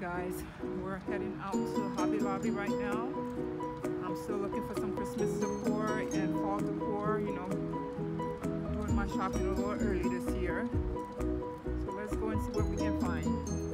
right, guys, we're heading out to Hobby Lobby right now. I'm still looking for some Christmas decor and fall decor, you know, doing my shopping a little early this year. So let's go and see what we can find.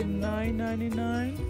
Something $9.99